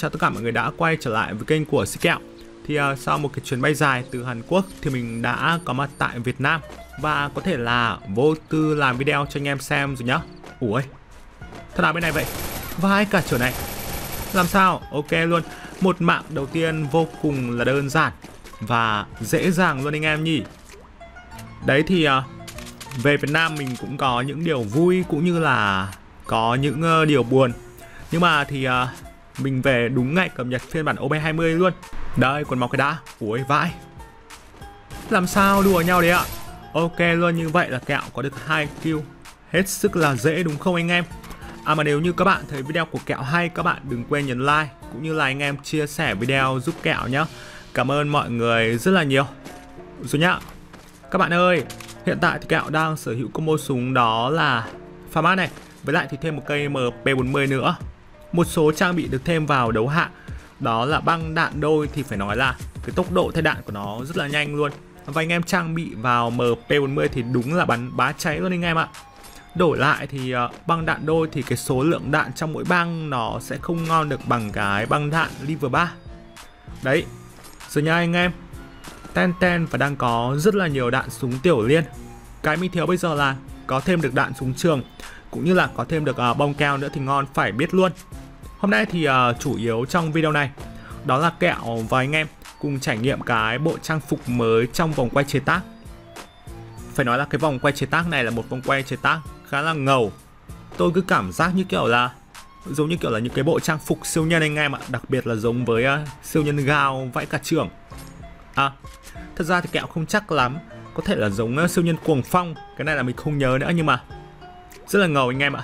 Chào tất cả mọi người đã quay trở lại với kênh của Sĩ Kẹo Thì uh, sau một cái chuyến bay dài từ Hàn Quốc thì mình đã có mặt tại Việt Nam. Và có thể là vô tư làm video cho anh em xem rồi nhá. Ủa Thật nào bên này vậy? Vai cả chỗ này. Làm sao? Ok luôn. Một mạng đầu tiên vô cùng là đơn giản Và dễ dàng luôn anh em nhỉ. Đấy thì uh, về Việt Nam mình cũng có những điều vui cũng như là có những uh, điều buồn. Nhưng mà thì uh, mình về đúng ngày cập nhật phiên bản OB20 luôn. Đây còn mọc cái đã. Ui vãi Làm sao đùa nhau đấy ạ? Ok luôn, như vậy là kẹo có được hai kill. Hết sức là dễ đúng không anh em? À mà nếu như các bạn thấy video của kẹo hay, Các bạn đừng quên nhấn like, Cũng như là anh em chia sẻ video giúp kẹo nhé Cảm ơn mọi người rất là nhiều. Rồi nhá. Các bạn ơi, Hiện tại thì kẹo đang sở hữu combo súng đó là Famas này, Với lại thì thêm một cây MP40 nữa một số trang bị được thêm vào đấu hạ. Đó là băng đạn đôi thì phải nói là cái tốc độ thay đạn của nó rất là nhanh luôn. Và anh em trang bị vào MP40 thì đúng là bắn, bá cháy luôn anh em ạ. Đổi lại thì ờ, băng đạn đôi thì cái số lượng đạn trong mỗi băng nó sẽ không ngon được bằng cái băng đạn liver 3 đấy rồi nha anh em, ten ten và đang có rất là nhiều đạn súng tiểu liên. Cái mình thiếu bây giờ là có thêm được đạn súng trường cũng như là có thêm được uh, bông keo nữa thì ngon phải biết luôn Hôm nay thì uh, chủ yếu trong video này đó là kẹo và anh em cùng trải nghiệm cái bộ trang phục mới trong vòng quay chế tác. Phải nói là cái vòng quay chế tác này là một vòng quay chế tác khá là ngầu. Tôi cứ cảm giác như kiểu là giống như kiểu là những cái bộ trang phục siêu nhân anh em ạ, đặc biệt là giống với uh, siêu nhân gao vãi cả trưởng. À, thật ra thì kẹo không chắc lắm, có thể là giống ờ, siêu nhân cuồng phong, cái này là mình không nhớ nữa nhưng mà rất là ngầu anh em ạ.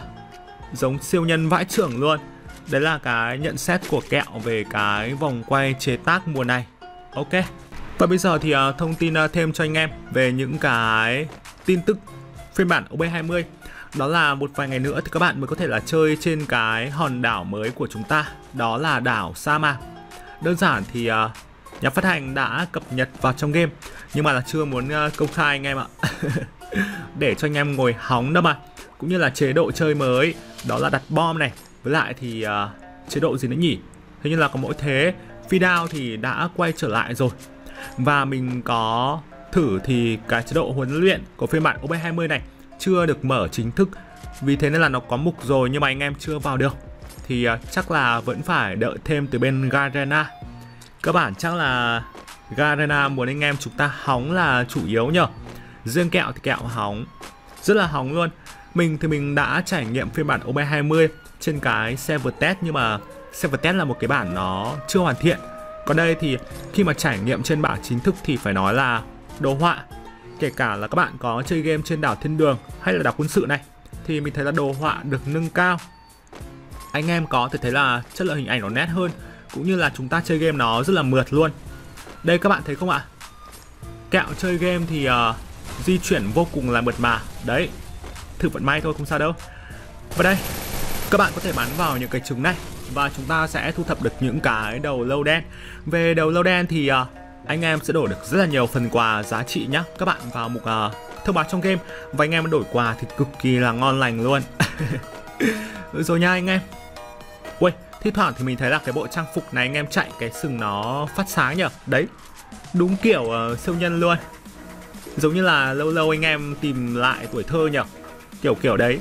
Giống siêu nhân vãi trưởng luôn. Đấy là cái nhận xét của kẹo về cái vòng quay chế tác mùa này. Ok. Và bây giờ thì uh, thông tin uh, thêm cho anh em về những cái tin tức phiên bản OB20. Đó là một vài ngày nữa thì các bạn mới có thể là chơi trên cái hòn đảo mới của chúng ta. Đó là đảo Sa Mạc Đơn giản thì uh, nhà phát hành đã cập nhật vào trong game Nhưng mà là chưa muốn ờ, công khai anh em ạ. Để cho anh em ngồi hóng đâu mà. Cũng như là chế độ chơi mới Đó là đặt bom này. Với lại thì uh, chế độ gì nữa nhỉ? Thế nhưng là có mỗi thế. Fidao thì đã quay trở lại rồi. Và mình có thử thì cái chế độ huấn luyện của phiên bản OB20 này chưa được mở chính thức. Vì thế nên là nó có mục rồi nhưng mà anh em chưa vào được. Thì uh, chắc là vẫn phải đợi thêm từ bên Garena cơ bản chắc là Garena muốn anh em chúng ta hóng là chủ yếu nhở riêng kẹo thì kẹo hóng. Rất là hóng luôn. Mình thì mình đã trải nghiệm phiên bản OB20 trên cái server test nhưng mà server test là một cái bản nó chưa hoàn thiện. Còn đây thì khi mà trải nghiệm trên bản chính thức thì phải nói là đồ họa. Kể cả là các bạn có chơi game trên đảo thiên đường hay là đảo quân sự này, thì mình thấy là đồ họa được nâng cao. Anh em có thể thấy là chất lượng hình ảnh nó nét hơn cũng như là chúng ta chơi game nó rất là mượt luôn đây các bạn thấy không ạ kẹo chơi game thì uh, di chuyển vô cùng là mượt mà đấy thử vận may thôi không sao đâu và đây các bạn có thể bắn vào những cái trứng này và chúng ta sẽ thu thập được những cái đầu lâu đen. Về đầu lâu đen thì uh, anh em sẽ đổi được rất là nhiều phần quà giá trị nhá. Các bạn vào mục uh, thông báo trong game và anh em đổi quà thì cực kỳ là ngon lành luôn. rồi nha anh em. Thi thoảng thì mình thấy là cái bộ trang phục này anh em chạy cái sừng nó phát sáng nhở. Đấy, đúng kiểu uh, siêu nhân luôn. Giống như là lâu lâu anh em tìm lại tuổi thơ nhở. Kiểu kiểu đấy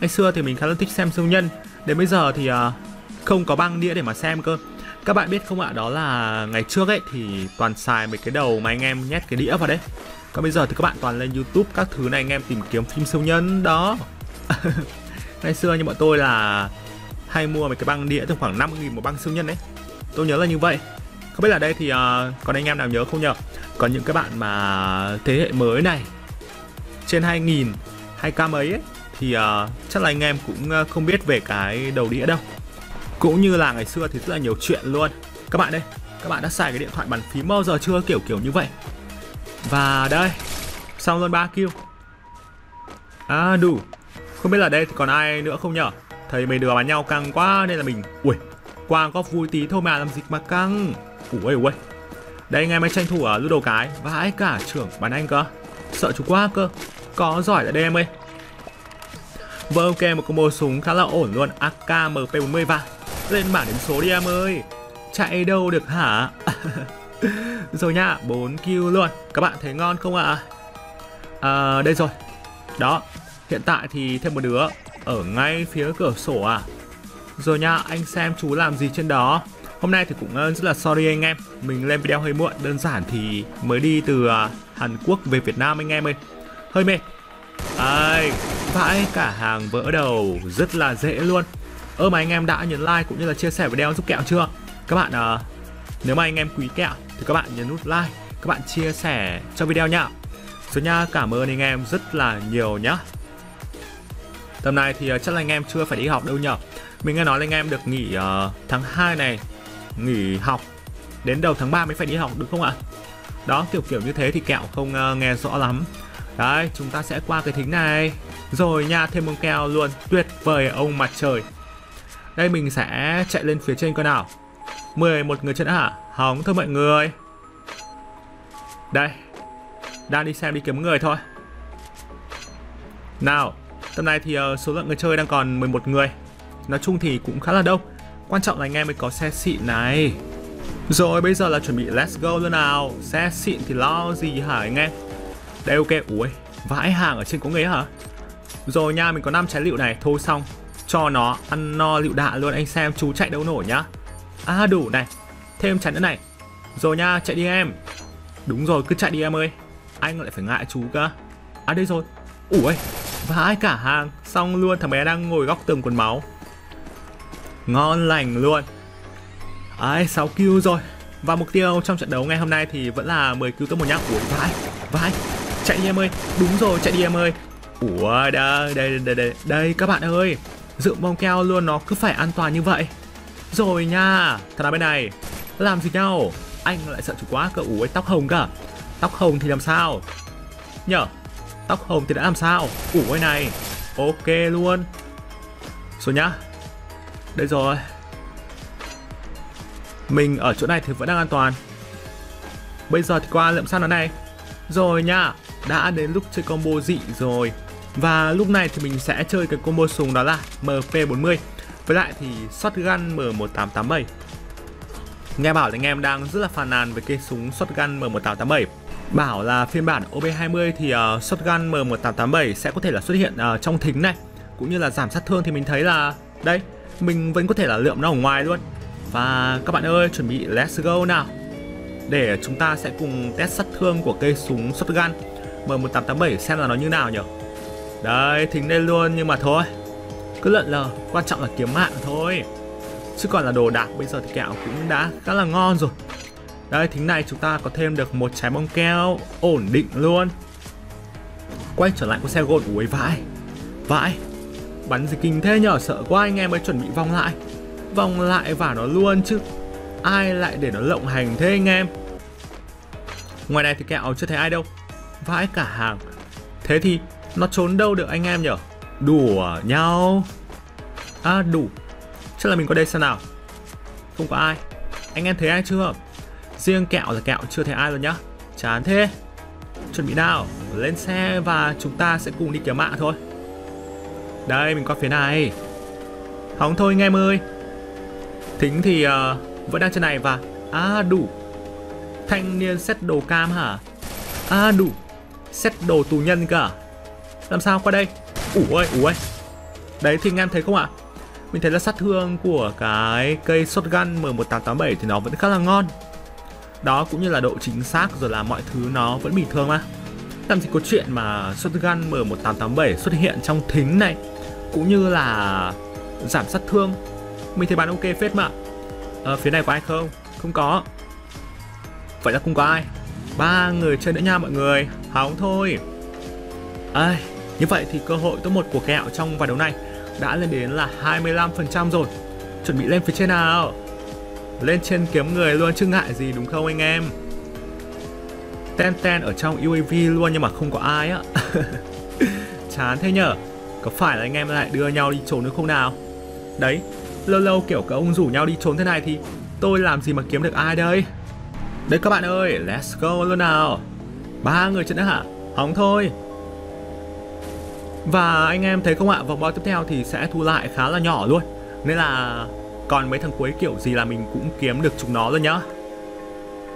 Ngày xưa thì mình khá là thích xem siêu nhân Đến bây giờ thì uh, không có băng đĩa để mà xem cơ Các bạn biết không ạ, đó là ngày trước ấy thì toàn xài mấy cái đầu mà anh em nhét cái đĩa vào đấy Còn bây giờ thì các bạn toàn lên youtube các thứ này anh em tìm kiếm phim siêu nhân đó Ngày xưa như bọn tôi là hay mua mấy cái băng đĩa từ khoảng 50 nghìn một băng siêu nhân đấy. Tôi nhớ là như vậy. Không biết là đây thì uh, còn anh em nào nhớ không nhở Còn những cái bạn mà thế hệ mới này Trên 2000 2k mấy ấy thì uh, chắc là anh em cũng uh, không biết về cái đầu đĩa đâu. Cũng như là ngày xưa thì rất là nhiều chuyện luôn. Các bạn đây các bạn đã xài cái điện thoại bàn phím bao giờ chưa? Kiểu kiểu như vậy. Và đây xong luôn ba kill. À đủ. Không biết là đây thì còn ai nữa không nhở thấy mấy đứa bắn nhau căng quá nên là mình ui quang có vui tí thôi mà làm dịch mà căng. Ui ui đây anh em hãy tranh thủ ở lưu đồ cái. Vãi cả trưởng bắn anh cơ? Sợ chú quá cơ. Có giỏi là đây em ơi. Vâng ok một combo súng khá là ổn luôn. AK MP40 và Lên bảng điểm số đi em ơi. Chạy đâu được hả? Rồi nha 4 kill luôn. Các bạn thấy ngon không ạ? À, Đây rồi. Đó Hiện tại thì thêm một đứa. Ở ngay phía cửa sổ à. Rồi nha anh xem chú làm gì trên đó. Hôm nay thì cũng ờ, rất là sorry anh em. Mình lên video hơi muộn Đơn giản thì mới đi từ ờ, Hàn Quốc về Việt Nam anh em ơi. Hơi mệt. Ai, vãi cả hàng vỡ đầu Rất là dễ luôn. Ơ mà anh em đã nhấn like cũng như là chia sẻ video giúp kẹo chưa? Các bạn à Nếu mà anh em quý kẹo thì các bạn nhấn nút like Các bạn chia sẻ cho video nha. Rồi nha, cảm ơn anh em rất là nhiều nhá. Tầm này thì ờ, chắc là anh em chưa phải đi học đâu nhở? Mình nghe nói là anh em được nghỉ uh, tháng 2 này Nghỉ học Đến đầu tháng 3 mới phải đi học đúng không ạ? Đó kiểu kiểu như thế thì kẹo không uh, nghe rõ lắm. Đấy, chúng ta sẽ qua cái thính này. Rồi nha, thêm một keo luôn Tuyệt vời ông mặt trời. Đây mình sẽ chạy lên phía trên coi nào. 11 người chân hả? Hóng thôi mọi người. Đây Đang đi xem đi kiếm người thôi. Nào. Tầm này thì uh, số lượng người chơi đang còn 11 người. Nói chung thì cũng khá là đông. Quan trọng là anh em mới có xe xịn này. Rồi bây giờ là chuẩn bị let's go luôn nào. Xe xịn thì lo gì hả anh em? Đây ok, ui, vãi hàng ở trên có người hả? Rồi nha, mình có 5 trái lựu này, thôi xong. Cho nó ăn no lựu đạn luôn, anh xem chú chạy đâu nổi nhá. À đủ này, thêm trái nữa này. Rồi nha, chạy đi em. Đúng rồi, cứ chạy đi em ơi. Anh lại phải ngại chú cơ. À đây rồi, ui, vãi cả hàng. Xong luôn, thằng bé đang ngồi góc tường quần máu. Ngon lành luôn. Ai, 6 kill rồi. Và mục tiêu trong trận đấu ngày hôm nay thì vẫn là 10 kill top một nhá. Ủa vãi, vãi. Chạy đi em ơi. Đúng rồi chạy đi em ơi. Ủa đây đây đây đây, đây các bạn ơi. Dựng bông keo luôn nó cứ phải an toàn như vậy. Rồi nha Thằng nào bên này? Làm gì nhau? Anh lại sợ chủ quá cơ Ủa tóc hồng cả. Tóc hồng thì làm sao? Nhở? Tóc hồng thì đã làm sao? Ủa này. Ok luôn. Xuống nhá. Đây rồi. Mình ở chỗ này thì vẫn đang an toàn. Bây giờ thì qua lượm sao nó này. Rồi nha đã đến lúc chơi combo dị rồi. Và lúc này thì mình sẽ chơi cái combo súng đó là MP40 với lại thì shotgun M1887 Nghe bảo là anh em đang rất là phàn nàn với cái súng shotgun M1887 Bảo là phiên bản OB20 thì uh, shotgun M1887 sẽ có thể là xuất hiện uh, trong thính này. Cũng như là giảm sát thương thì mình thấy là Đây, mình vẫn có thể là lượm nó ở ngoài luôn. Và các bạn ơi, chuẩn bị let's go nào. Để chúng ta sẽ cùng test sát thương của cây súng shotgun M1887 xem là nó như nào nhỉ? Đấy thính lên luôn nhưng mà thôi. Cứ lợn lờ quan trọng là kiếm mạng thôi. Chứ còn là đồ đạc bây giờ thì kẹo cũng đã khá là ngon rồi. Đây thính này chúng ta có thêm được một trái bông keo, ổn định luôn. Quay trở lại con xe gôn, Ui, vãi Vãi. Bắn gì kinh thế nhở, sợ quá, anh em mới chuẩn bị vòng lại. Vòng lại vả nó luôn chứ, Ai lại để nó lộng hành thế anh em? Ngoài này thì kẹo chưa thấy ai đâu, vãi cả hàng. Thế thì nó trốn đâu được anh em nhở? Đùa nhau. À đủ. Chắc là mình có đây xem nào. Không có ai. Anh em thấy ai chưa? Riêng kẹo là kẹo chưa thấy ai rồi nhá. Chán thế. Chuẩn bị nào. Lên xe và chúng ta sẽ cùng đi kiếm mạng thôi. Đây mình qua phía này. Hóng thôi anh em ơi. Thính thì uh, vẫn đang trên này và À đủ. Thanh niên xét đồ cam hả? À đủ. Xét đồ tù nhân cả à? Làm sao qua đây? Ủa ơi, ủa ơi. Đấy thì anh em thấy không ạ? Mình thấy là sát thương của cái cây shotgun M1887 thì nó vẫn khá là ngon. Đó cũng như là độ chính xác rồi là mọi thứ nó vẫn bình thường mà. Làm gì có chuyện mà shotgun M1887 xuất hiện trong thính này Cũng như là giảm sát thương. Mình thấy bán ok phết mà. À, Phía này có ai không? Không có. Vậy là không có ai. Ba người chơi nữa nha mọi người. Hóng thôi. À, như vậy thì cơ hội top một của kẹo trong vài đấu này đã lên đến là 25% rồi. Chuẩn bị lên phía trên nào lên trên kiếm người luôn chứ ngại gì đúng không anh em? Ten ten ở trong UAV luôn nhưng mà không có ai á. Chán thế nhở? Có phải là anh em lại đưa nhau đi trốn nữa không nào? Đấy lâu lâu kiểu các ông rủ nhau đi trốn thế này thì tôi làm gì mà kiếm được ai đây? Đấy các bạn ơi, let's go luôn nào. Ba người trận nữa hả? Hóng thôi. Và anh em thấy không ạ, vòng bao tiếp theo thì sẽ thu lại khá là nhỏ luôn. Nên là còn mấy thằng cuối kiểu gì là mình cũng kiếm được chúng nó rồi nhá.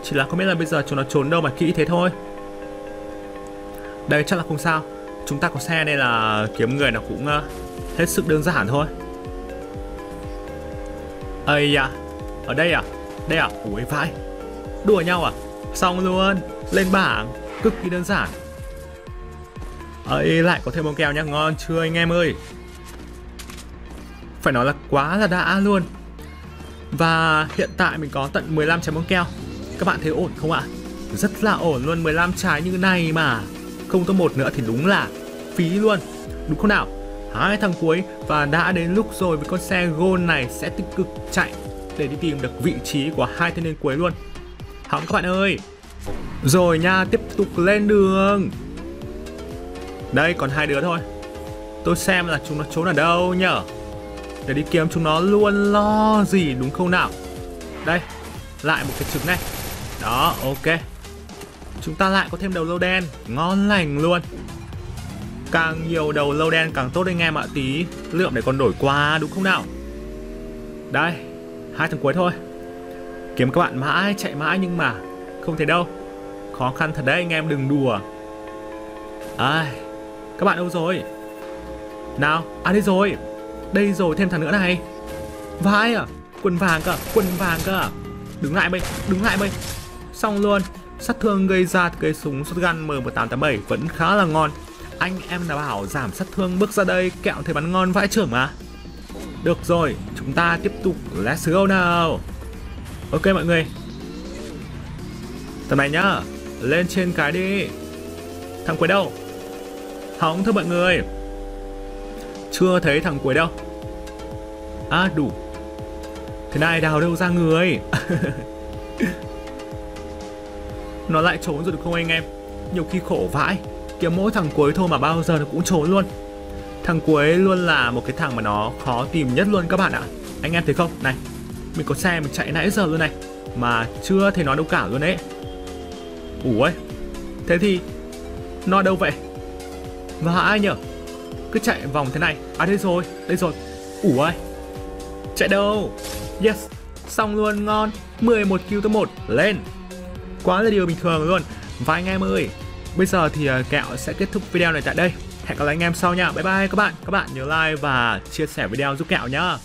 Chỉ là không biết là bây giờ chúng nó trốn đâu mà kỹ thế thôi. Đây chắc là không sao. Chúng ta có xe nên là kiếm người nó cũng uh, hết sức đơn giản thôi. Ây à ở đây à? Đây à? Ui vãi đùa nhau à? Xong luôn. Lên bảng. Cực kỳ đơn giản. Ấy lại có thêm bông keo nhá. Ngon chưa anh em ơi? Phải nói là quá là đã luôn và hiện tại mình có tận 15 trái bông keo các bạn thấy ổn không ạ rất là ổn luôn 15 trái như này mà không có một nữa thì đúng là phí luôn đúng không nào hai thằng cuối và đã đến lúc rồi với con xe Gold này sẽ tích cực chạy để đi tìm được vị trí của hai thanh niên cuối luôn. Hỏng các bạn ơi. Rồi nha, tiếp tục lên đường. Đây còn hai đứa thôi. Tôi xem là chúng nó trốn ở đâu nhở. Để đi kiếm chúng nó luôn lo gì đúng không nào? Đây, lại một cái trứng này. Đó, ok. Chúng ta lại có thêm đầu lâu đen, ngon lành luôn. Càng nhiều đầu lâu đen càng tốt anh em ạ Tí lượng để còn đổi qua đúng không nào Đây Hai thằng cuối thôi Kiếm các bạn mãi chạy mãi nhưng mà Không thấy đâu Khó khăn thật đấy anh em đừng đùa Ai Các bạn đâu rồi Nào À đây rồi đây rồi thêm thằng nữa này. Vai à? Quần vàng cơ à? Quần vàng cơ à? Đứng lại mày Đứng lại mày. Xong luôn. Sát thương gây ra từ cây súng shotgun M1887 vẫn khá là ngon. Anh em đã bảo giảm sát thương bước ra đây kẹo thấy bắn ngon vãi trưởng mà. Được rồi, chúng ta tiếp tục. Let's go nào. Ok mọi người. Tầm này nhá. Lên trên cái đi. Thằng quấy đâu? Hóng thưa mọi người. Chưa thấy thằng cuối đâu. À đủ. Thế này, đào đâu ra người? Nó lại trốn rồi được không anh em? Nhiều khi khổ vãi. Kiếm mỗi thằng cuối thôi mà bao giờ nó cũng trốn luôn. Thằng cuối luôn là một cái thằng mà nó khó tìm nhất luôn các bạn ạ. Anh em thấy không? Này, mình có xe mình chạy nãy giờ luôn này, mà chưa thấy nó đâu cả luôn đấy ủa thế thì nó đâu vậy? Và ai nhở? Cứ chạy vòng thế này à đây rồi đây rồi ủa chạy đâu yes, xong luôn, ngon 11 kill tới 1 lên quá là điều bình thường luôn và anh em ơi, Bây giờ thì à, kẹo sẽ kết thúc video này tại đây. Hẹn gặp lại anh em sau nha. Bye bye các bạn. Các bạn nhớ like và chia sẻ video giúp kẹo nhá.